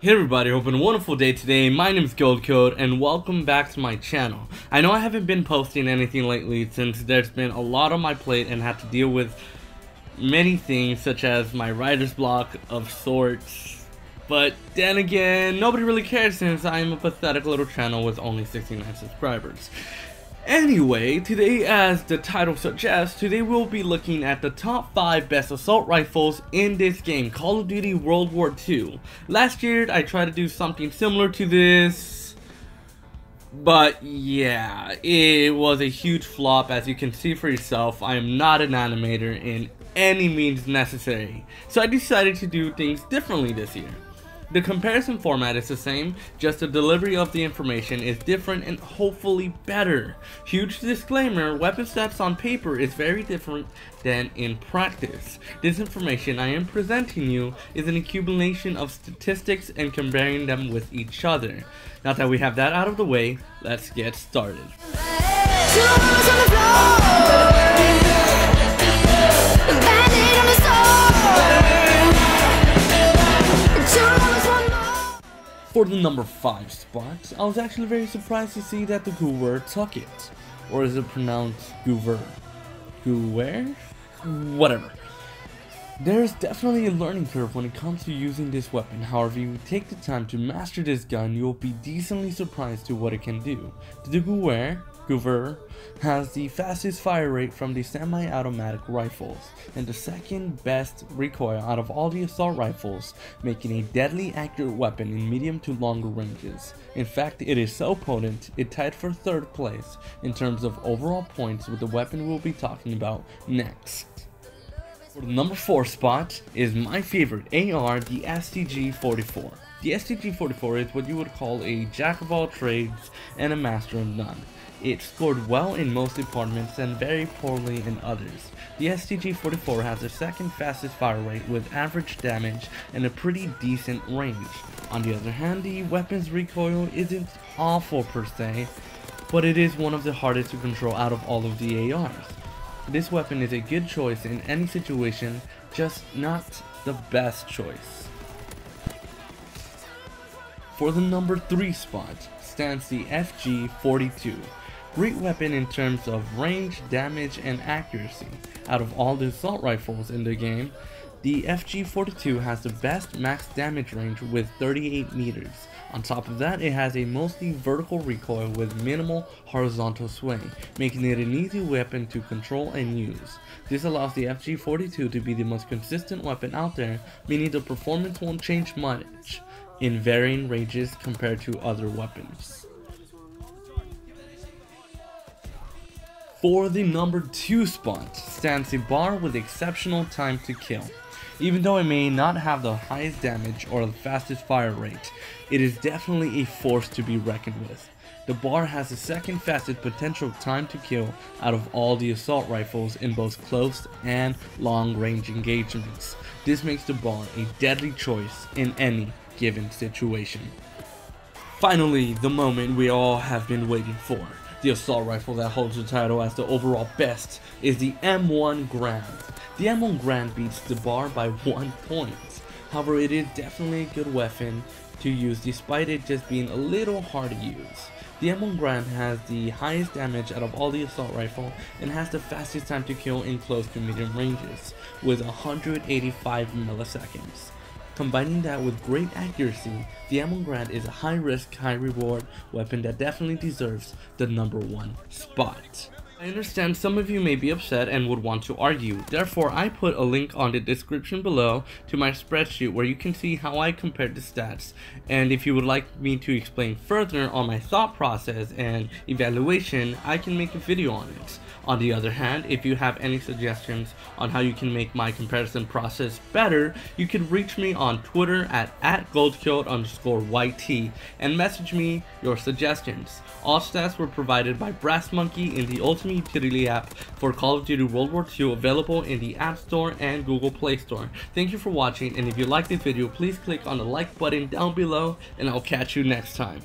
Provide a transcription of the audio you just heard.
Hey everybody, hope a wonderful day today. My name is Goldcode and welcome back to my channel. I know I haven't been posting anything lately since there's been a lot on my plate and had to deal with many things such as my writer's block of sorts. But then again, nobody really cares since I'm a pathetic little channel with only 69 subscribers. Anyway, today as the title suggests, today we'll be looking at the top 5 best assault rifles in this game, Call of Duty World War II. Last year I tried to do something similar to this, but yeah, it was a huge flop as you can see for yourself. I am not an animator in any means necessary, so I decided to do things differently this year. The comparison format is the same, just the delivery of the information is different and hopefully better. Huge disclaimer, weapon stats on paper is very different than in practice. This information I am presenting you is an accumulation of statistics and comparing them with each other. Now that we have that out of the way, let's get started. For the number 5 spot, I was actually very surprised to see that the it. Or is it pronounced Goover? Gewehr? Whatever. There is definitely a learning curve when it comes to using this weapon, however if you take the time to master this gun, you will be decently surprised to what it can do. The Gewehr Gewehr has the fastest fire rate from the semi-automatic rifles, and the second best recoil out of all the assault rifles, making a deadly accurate weapon in medium to longer ranges. In fact, it is so potent, it tied for third place in terms of overall points with the weapon we'll be talking about next. For the number 4 spot is my favorite AR, the STG-44. The STG-44 is what you would call a jack of all trades and a master of none. It scored well in most departments and very poorly in others. The STG-44 has the second fastest fire rate with average damage and a pretty decent range. On the other hand, the weapon's recoil isn't awful per se, but it is one of the hardest to control out of all of the ARs. This weapon is a good choice in any situation, just not the best choice. For the number 3 spot stands the FG-42. Great weapon in terms of range, damage, and accuracy. Out of all the assault rifles in the game, the FG42 has the best max damage range with 38 meters. On top of that, it has a mostly vertical recoil with minimal horizontal sway, making it an easy weapon to control and use. This allows the FG42 to be the most consistent weapon out there, meaning the performance won't change much in varying ranges compared to other weapons. For the number 2 spot stands a BAR with exceptional time to kill. Even though it may not have the highest damage or the fastest fire rate, it is definitely a force to be reckoned with. The BAR has the second fastest potential time to kill out of all the assault rifles in both close and long range engagements. This makes the BAR a deadly choice in any given situation. Finally, the moment we all have been waiting for. The assault rifle that holds the title as the overall best is the M1 Garand. The M1 Garand beats the BAR by one point. However, it is definitely a good weapon to use despite it just being a little hard to use. The M1 Garand has the highest damage out of all the assault rifle and has the fastest time to kill in close to medium ranges with 185 milliseconds. Combining that with great accuracy, the M1 is a high risk, high reward weapon that definitely deserves the number one spot. I understand some of you may be upset and would want to argue, therefore I put a link on the description below to my spreadsheet where you can see how I compared the stats, and if you would like me to explain further on my thought process and evaluation, I can make a video on it. On the other hand, if you have any suggestions on how you can make my comparison process better, you can reach me on Twitter at, at goldcode underscore YT and message me your suggestions. All stats were provided by Brass Monkey in the Ultimate Utility app for Call of Duty World War II available in the App Store and Google Play Store. Thank you for watching and if you liked this video please click on the like button down below and I'll catch you next time.